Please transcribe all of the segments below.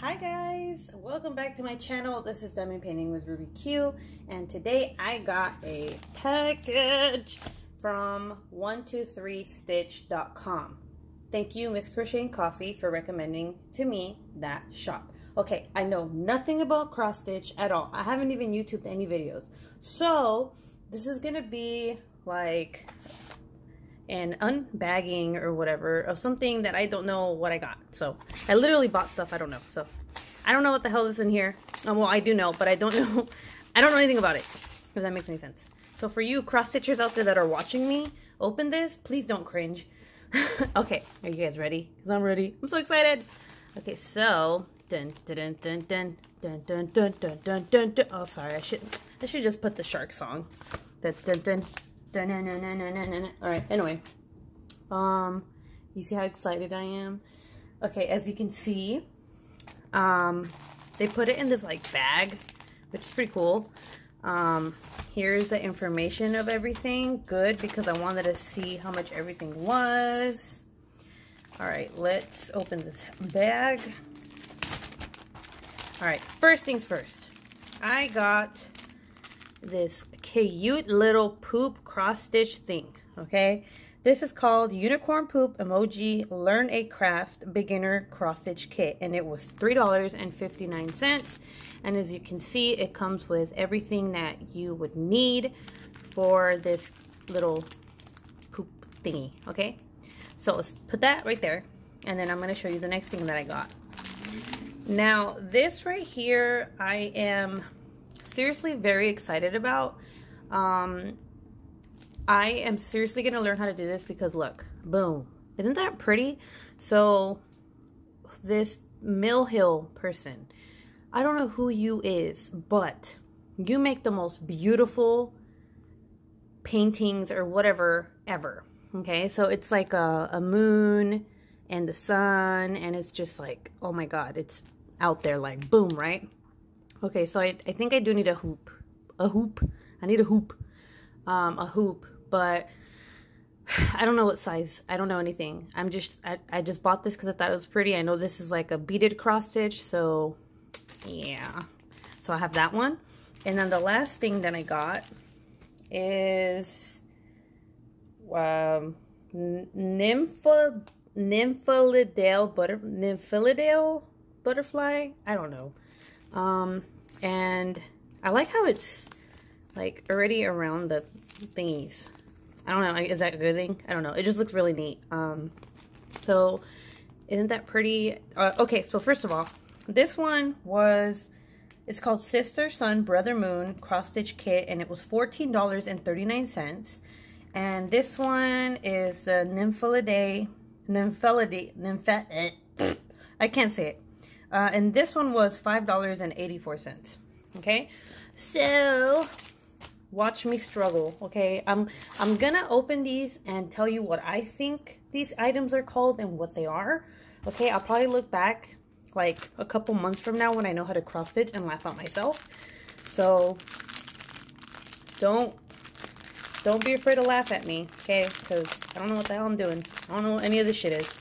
Hi guys, welcome back to my channel. This is Diamond Painting with Ruby Q and today I got a package from 123stitch.com. Thank you Miss Crochet and Coffee for recommending to me that shop. Okay, I know nothing about cross stitch at all. I haven't even YouTubed any videos. So, this is to be like an unbagging or whatever of something that I don't know what I got. So I literally bought stuff I don't know. So I don't know what the hell is in here. Oh, well, I do know, but I don't know. I don't know anything about it, if that makes any sense. So for you cross stitchers out there that are watching me, open this. Please don't cringe. okay, are you guys ready? Because I'm ready. I'm so excited. Okay, so dun dun dun dun dun dun dun dun dun dun dun. Oh, sorry. I should I should just put the shark song. Dun dun dun All right, anyway. Um, you see how excited I am? Okay, as you can see, um, they put it in this like bag, which is pretty cool. Um, here's the information of everything. Good, because I wanted to see how much everything was. All right, let's open this bag. All right, first things first. I got this cute little poop cross stitch thing, okay? This is called Unicorn Poop Emoji Learn a Craft Beginner Cross Stitch Kit, and it was $3.59. And as you can see, it comes with everything that you would need for this little poop thingy, okay? So let's put that right there, and then I'm going to show you the next thing that I got. Now, this right here, I am seriously very excited about. Um, I am seriously going to learn how to do this because look, boom. Isn't that pretty? So this Mill Hill person, I don't know who you is, but you make the most beautiful paintings or whatever ever. Okay, so it's like a, a moon and the sun and it's just like, oh my God, it's out there like boom, right? Okay, so I, I think I do need a hoop. A hoop. I need a hoop. Um, a hoop, but I don't know what size. I don't know anything. I'm just, I, I just bought this because I thought it was pretty. I know this is like a beaded cross stitch, so yeah. So I have that one. And then the last thing that I got is um, Nympha, nymphalidae butter, nymphalidae butterfly. I don't know. Um, and I like how it's like already around the thingies. I don't know, is that a good thing? I don't know. It just looks really neat. Um, so isn't that pretty? Uh, okay, so first of all, this one was, it's called Sister Sun Brother Moon Cross Stitch Kit, and it was $14.39. And this one is the Nymphalidae, Nymphalidae, Nymphet, I can't say it. Uh, and this one was $5.84. Okay, so watch me struggle. Okay, I'm I'm gonna open these and tell you what I think these items are called and what they are. Okay, I'll probably look back like a couple months from now when I know how to cross stitch and laugh at myself. So don't don't be afraid to laugh at me, okay? Because I don't know what the hell I'm doing. I don't know what any of this shit is.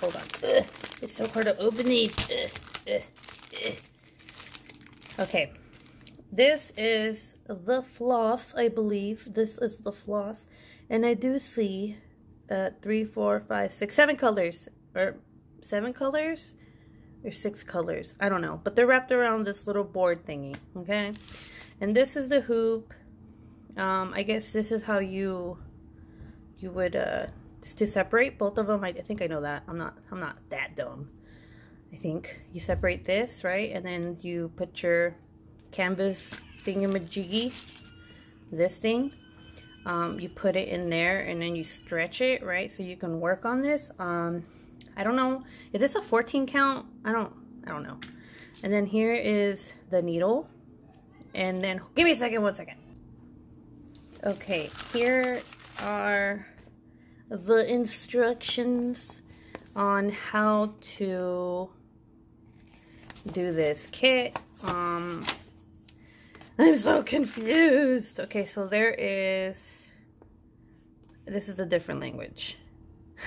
Hold on. Ugh. It's so hard to open these. Okay. This is the floss, I believe. This is the floss. And I do see uh, three, four, five, six, seven colors. Or seven colors? Or six colors. I don't know. But they're wrapped around this little board thingy. Okay? And this is the hoop. Um, I guess this is how you you would uh, to separate both of them. I, I think I know that. I'm not I'm not that dumb. I think you separate this, right? And then you put your canvas thingamajiggy, this thing. Um, you put it in there and then you stretch it, right? So you can work on this. Um, I don't know. Is this a 14 count? I don't, I don't know. And then here is the needle. And then, give me a second, one second. Okay, here are the instructions on how to do this kit. Um, I'm so confused. Okay, so there is, this is a different language.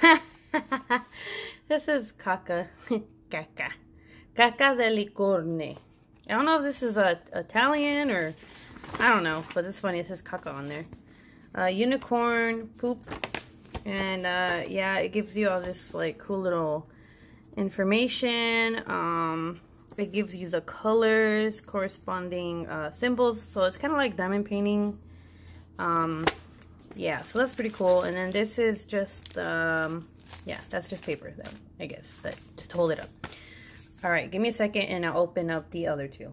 this is caca. caca. Caca de licorne. I don't know if this is a Italian or I don't know, but it's funny. It says caca on there. Uh, unicorn poop, and uh, yeah, it gives you all this like cool little information. Um, it gives you the colors, corresponding uh, symbols. So it's kind of like diamond painting. Um, yeah, so that's pretty cool. And then this is just, um, yeah, that's just paper, though, I guess, but just hold it up. All right, give me a second and I'll open up the other two.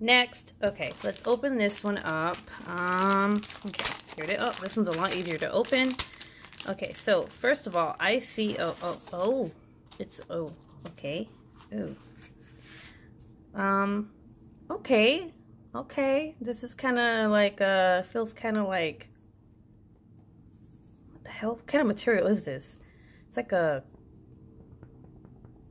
Next, okay, let's open this one up. Um, okay, here it is. Oh, this one's a lot easier to open. Okay, so first of all, I see, oh, oh, oh, it's, oh, okay, oh. Um, okay, okay, this is kind of like, uh, feels kind of like, what the hell, what kind of material is this? It's like a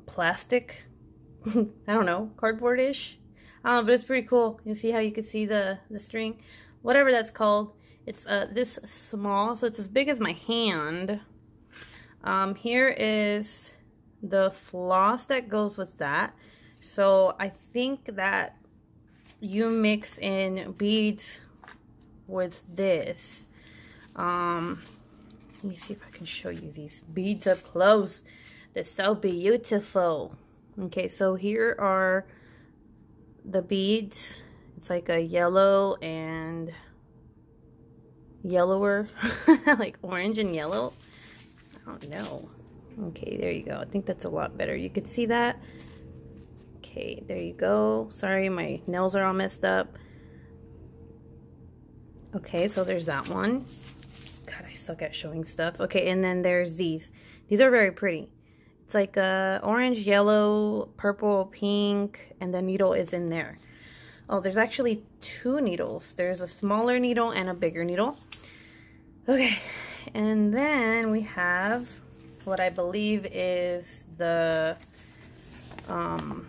plastic, I don't know, cardboard-ish. I don't know, but it's pretty cool. You see how you can see the, the string? Whatever that's called. It's uh, this small, so it's as big as my hand. Um, here is the floss that goes with that. So I think that you mix in beads with this. Um, let me see if I can show you these beads up close. They're so beautiful. Okay, so here are the beads. It's like a yellow and yellower, like orange and yellow. I don't know. Okay, there you go. I think that's a lot better. You could see that. Okay, there you go. Sorry, my nails are all messed up. Okay, so there's that one. God, I suck at showing stuff. Okay, and then there's these. These are very pretty. It's like a orange, yellow, purple, pink, and the needle is in there. Oh, there's actually two needles. There's a smaller needle and a bigger needle. Okay, and then we have what I believe is the um,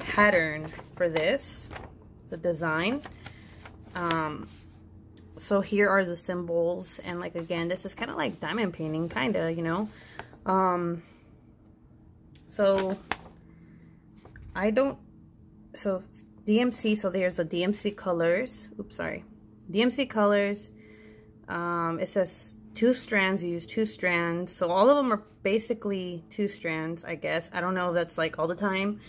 pattern for this, the design. Um, so here are the symbols and like again this is kind of like diamond painting kind of you know um so I don't so DMC so there's a DMC colors oops sorry DMC colors um it says two strands you use two strands so all of them are basically two strands I guess I don't know if that's like all the time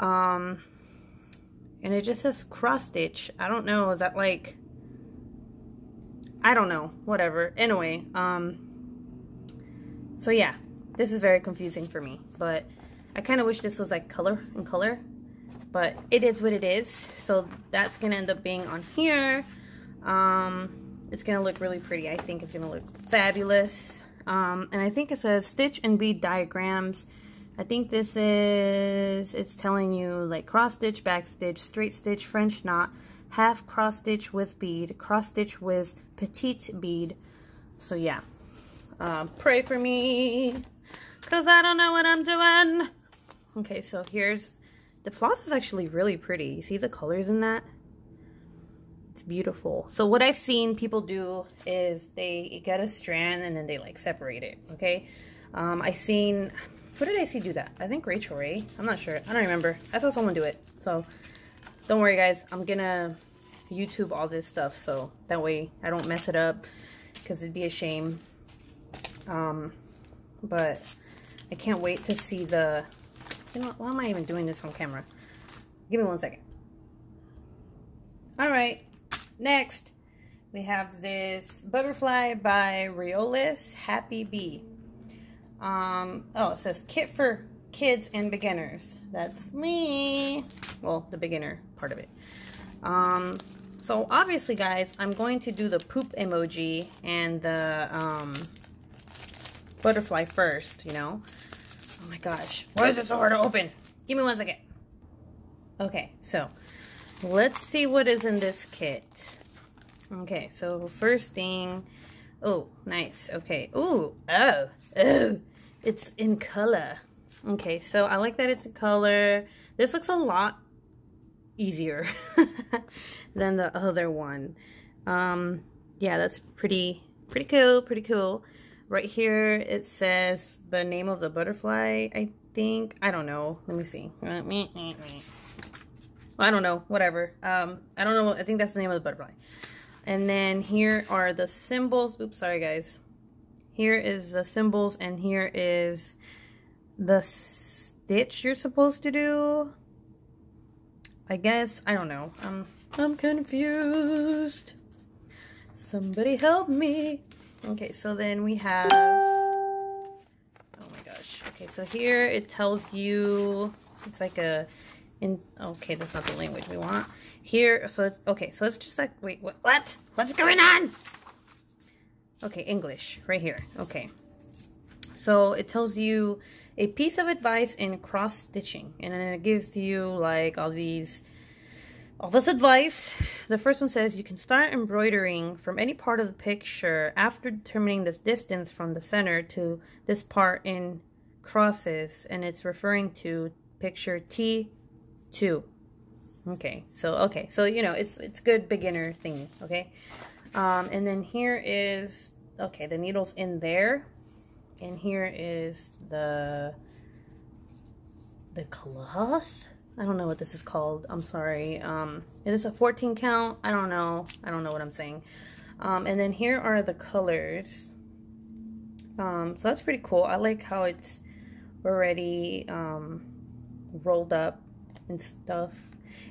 um, and it just says cross stitch. I don't know. Is that like, I don't know. Whatever. Anyway, um, so yeah, this is very confusing for me. But I kind of wish this was like color and color. But it is what it is. So that's to end up being on here. Um, it's going to look really pretty. I think it's going to look fabulous. Um, and I think it says stitch and bead diagrams I think this is, it's telling you like cross stitch, back stitch, straight stitch, French knot, half cross stitch with bead, cross stitch with petite bead. So yeah, uh, pray for me because I don't know what I'm doing. Okay, so here's, the floss is actually really pretty. You see the colors in that? It's beautiful. So what I've seen people do is they get a strand and then they like separate it, okay? Um, I've seen, who did I see do that? I think Rachel Ray. I'm not sure. I don't remember. I saw someone do it. So don't worry, guys. I'm to YouTube all this stuff. So that way I don't mess it up because it'd be a shame. Um, but I can't wait to see the... You know, why am I even doing this on camera? Give me one second. All right. Next, we have this Butterfly by Riolis Happy Bee. Um, oh, it says kit for kids and beginners. That's me. Well, the beginner part of it. Um, so obviously, guys, I'm going to do the poop emoji and the um, butterfly first, you know. Oh my gosh. Why is it so hard to open? Give me one second. Okay, so let's see what is in this kit. Okay, so first thing. Oh, nice. Okay. Ooh. Oh. Oh it's in color. Okay, so I like that it's in color. This looks a lot easier than the other one. Um, yeah, that's pretty, pretty cool, pretty cool. Right here, it says the name of the butterfly, I think. I don't know. Let me see. I don't know. Whatever. Um, I don't know. I think that's the name of the butterfly. And then here are the symbols. Oops, sorry guys. Here is the symbols and here is the stitch you're supposed to do. I guess. I don't know. I'm, I'm confused. Somebody help me. Okay, so then we have... Oh my gosh. Okay, so here it tells you... It's like a... In, okay, that's not the language we want. Here, so it's... Okay, so it's just like... Wait, what? What? What's going on? Okay, English. Right here. Okay. So it tells you a piece of advice in cross stitching. And then it gives you like all these all this advice. The first one says you can start embroidering from any part of the picture after determining this distance from the center to this part in crosses. And it's referring to picture T2. Okay, so, okay, so, you know, it's, it's good beginner thing, okay? Um, and then here is, okay, the needle's in there. And here is the, the cloth. I don't know what this is called. I'm sorry. Um, is this a 14 count? I don't know. I don't know what I'm saying. Um, and then here are the colors. Um, so that's pretty cool. I like how it's already um, rolled up and stuff.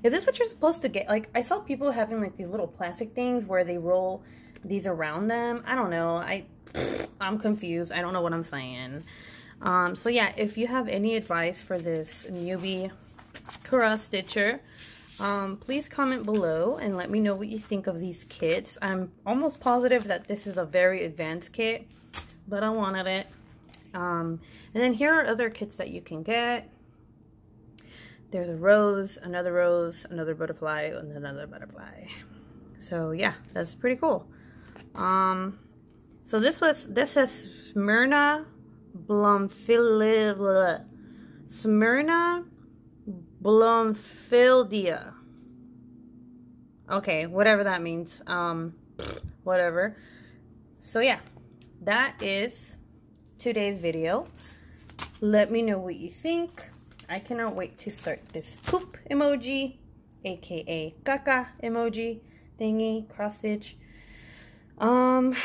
Is this what you're supposed to get? Like, I saw people having like these little plastic things where they roll these around them. I don't know. I, I'm confused. I don't know what I'm saying. Um, so yeah, if you have any advice for this newbie cross stitcher, um, please comment below and let me know what you think of these kits. I'm almost positive that this is a very advanced kit, but I wanted it. Um, and then here are other kits that you can get. There's a rose, another rose, another butterfly, and another butterfly. So yeah, that's pretty cool. Um, so this was, this says Smyrna Blomphila, Smyrna Blomfildia. Okay, whatever that means. Um, whatever. So yeah, that is today's video. Let me know what you think. I cannot wait to start this poop emoji, aka caca emoji thingy, cross stitch. Um,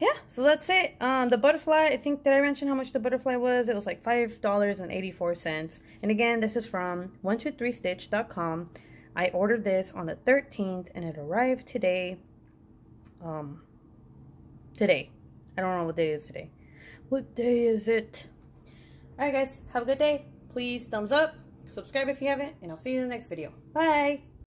yeah, so that's it. Um, the butterfly, I think, did I mention how much the butterfly was? It was like $5.84. And again, this is from 123stitch.com. I ordered this on the 13th and it arrived today. Um, today. I don't know what day it is today. What day is it? Alright guys, have a good day. Please thumbs up, subscribe if you haven't, and I'll see you in the next video. Bye!